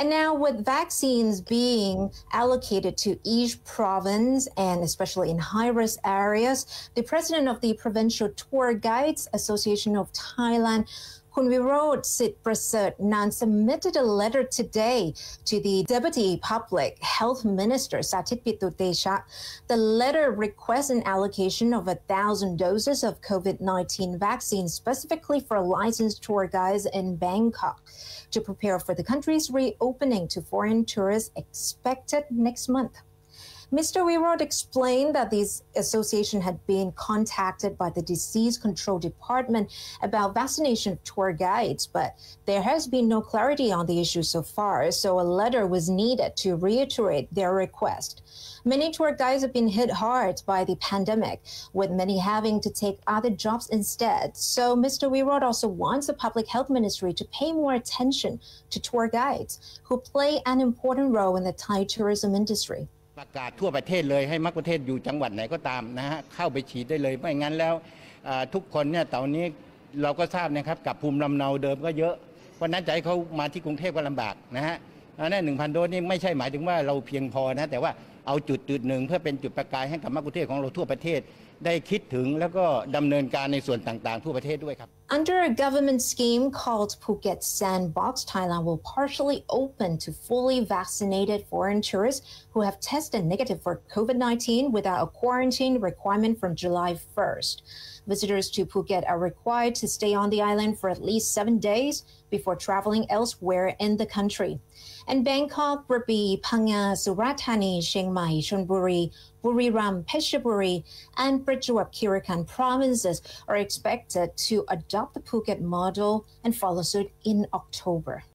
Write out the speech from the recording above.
And now, with vaccines being allocated to each province and especially in high risk areas, the president of the Provincial Tour Guides Association of Thailand Wirod Sit Prasert Nan submitted a letter today to the Deputy Public Health Minister Sathit Pitutecha. The letter requests an allocation of a thousand doses of COVID-19 vaccine specifically for licensed tour guides in Bangkok to prepare for the country's reopening to foreign tourists expected next month. Mr. Wirod explained that this association had been contacted by the Disease Control Department about vaccination of tour guides, but there has been no clarity on the issue so far, so a letter was needed to reiterate their request. Many tour guides have been hit hard by the pandemic, with many having to take other jobs instead. So Mr. Wirod also wants the Public Health Ministry to pay more attention to tour guides who play an important role in the Thai tourism industry. ประกาศทั่วประเทศเลยให้มักประเทศอยู่จังหวัดไหนก็ตามนะฮะเข้าไปฉีดได้เลยไม่งั้นแล้วทุกคนเนี่ยตอนนี้เราก็ทราบนะครับกับภูมิลำเนาเดิมก็เยอะเพราะนั้นจะให้เขามาที่กรุงเทพก็ลำบากนะฮะนั่นหนึ่งพันโดสนี่ไม่ใช่หมายถึงว่าเราเพียงพอนะแต่ว่า Under a government scheme called Phuket Sandbox, Thailand will partially open to fully vaccinated foreign tourists who have tested negative for COVID-19 without a quarantine requirement from July 1st. Visitors to Phuket are required to stay on the island for at least seven days before traveling elsewhere in the country. And Bangkok, Krabi, Panga, Surat Thani, Chiang Mai, Chonburi, Buriram, Phetchaburi, and Prachuap Khiri provinces are expected to adopt the Phuket model and follow suit in October.